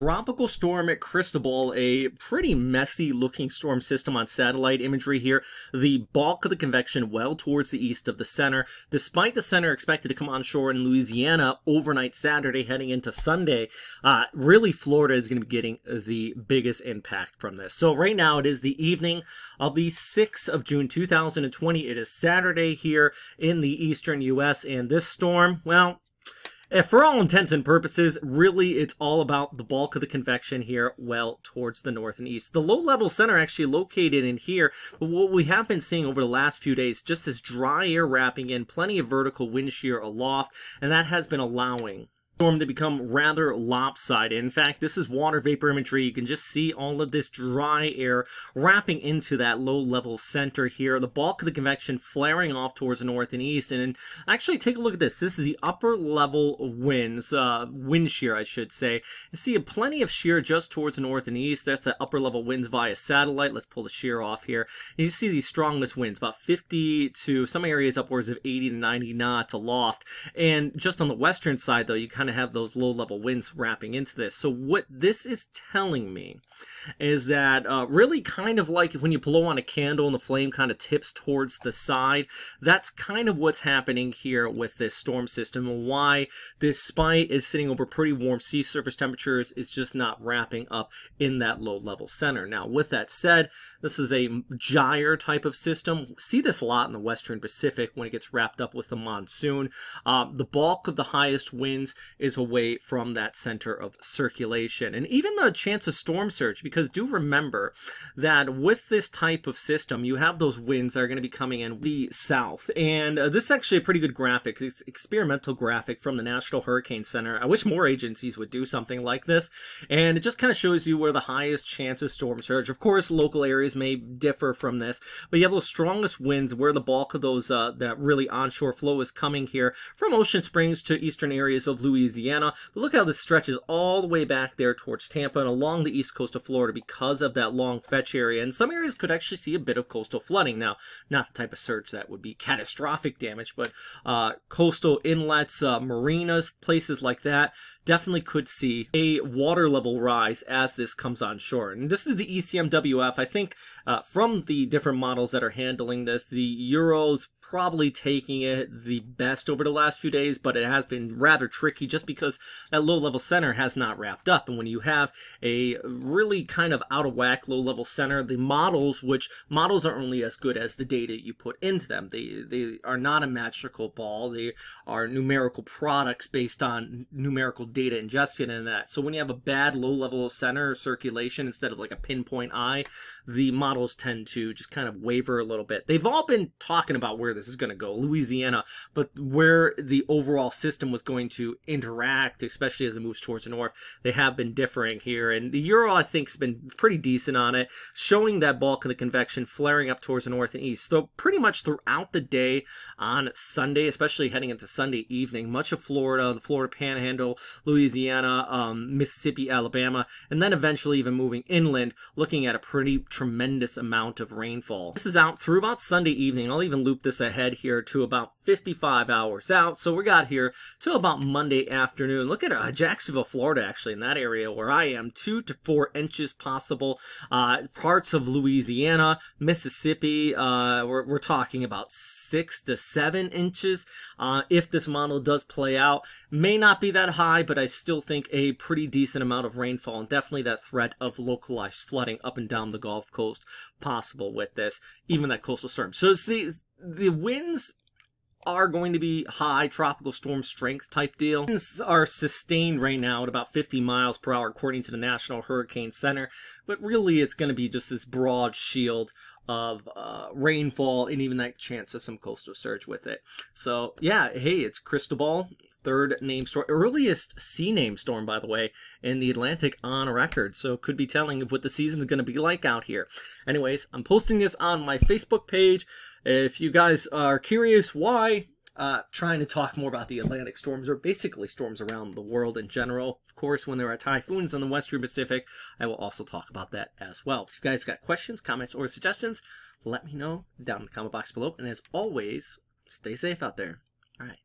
Tropical storm at Cristobal, a pretty messy looking storm system on satellite imagery here. The bulk of the convection well towards the east of the center. Despite the center expected to come on shore in Louisiana overnight Saturday heading into Sunday, uh, really Florida is going to be getting the biggest impact from this. So right now it is the evening of the 6th of June 2020. It is Saturday here in the eastern U.S. and this storm, well, for all intents and purposes, really it's all about the bulk of the convection here well towards the north and east. The low level center actually located in here, but what we have been seeing over the last few days, just this dry air wrapping in, plenty of vertical wind shear aloft, and that has been allowing storm to become rather lopsided. In fact, this is water vapor imagery. You can just see all of this dry air wrapping into that low level center here. The bulk of the convection flaring off towards the north and east. And actually, take a look at this. This is the upper level winds, uh, wind shear, I should say. You see plenty of shear just towards the north and east. That's the upper level winds via satellite. Let's pull the shear off here. And you see these strongest winds, about 50 to some areas upwards of 80 to 90 knots aloft. And just on the western side, though, you kind of have those low level winds wrapping into this. So what this is telling me is that uh, really kind of like when you blow on a candle and the flame kind of tips towards the side, that's kind of what's happening here with this storm system and why this despite is sitting over pretty warm sea surface temperatures, it's just not wrapping up in that low level center. Now with that said, this is a gyre type of system. See this a lot in the Western Pacific when it gets wrapped up with the monsoon. Um, the bulk of the highest winds is away from that center of circulation. And even the chance of storm surge, because do remember that with this type of system, you have those winds that are going to be coming in the south. And uh, this is actually a pretty good graphic. It's experimental graphic from the National Hurricane Center. I wish more agencies would do something like this. And it just kind of shows you where the highest chance of storm surge. Of course, local areas may differ from this, but you have those strongest winds where the bulk of those, uh, that really onshore flow is coming here from Ocean Springs to eastern areas of Louisiana. But look how this stretches all the way back there towards Tampa and along the east coast of Florida because of that long fetch area. And some areas could actually see a bit of coastal flooding. Now, not the type of surge that would be catastrophic damage, but uh, coastal inlets, uh, marinas, places like that definitely could see a water level rise as this comes on shore. And this is the ECMWF. I think uh, from the different models that are handling this, the Euros probably taking it the best over the last few days, but it has been rather tricky just because that low level center has not wrapped up. And when you have a really kind of out of whack low level center, the models, which models are only as good as the data you put into them, they, they are not a magical ball. They are numerical products based on numerical data ingested in that. So when you have a bad low level center circulation instead of like a pinpoint eye, the models tend to just kind of waver a little bit. They've all been talking about where this is going to go, Louisiana, but where the overall system was going to interact, especially as it moves towards the north, they have been differing here. And the Euro, I think, has been pretty decent on it, showing that bulk of the convection flaring up towards the north and east. So pretty much throughout the day on Sunday, especially heading into Sunday evening, much of Florida, the Florida Panhandle, Louisiana, um, Mississippi, Alabama, and then eventually even moving inland, looking at a pretty tremendous amount of rainfall. This is out through about Sunday evening. I'll even loop this ahead here to about 55 hours out. So we got here to about Monday afternoon. Look at uh, Jacksonville, Florida, actually, in that area where I am, two to four inches possible. Uh, parts of Louisiana, Mississippi, uh, we're, we're talking about six to seven inches. Uh, if this model does play out, may not be that high, but I still think a pretty decent amount of rainfall and definitely that threat of localized flooding up and down the Gulf Coast possible with this, even that coastal storm. So see, the winds are going to be high tropical storm strength type deal. Winds are sustained right now at about 50 miles per hour according to the National Hurricane Center, but really it's going to be just this broad shield of uh, rainfall and even that chance of some coastal surge with it. So yeah, hey, it's Cristobal, third name storm, earliest C name storm, by the way, in the Atlantic on record. So could be telling of what the season's going to be like out here. Anyways, I'm posting this on my Facebook page. If you guys are curious why, uh, trying to talk more about the Atlantic storms or basically storms around the world in general. Of course, when there are typhoons in the Western Pacific, I will also talk about that as well. If you guys got questions, comments, or suggestions, let me know down in the comment box below. And as always, stay safe out there. All right.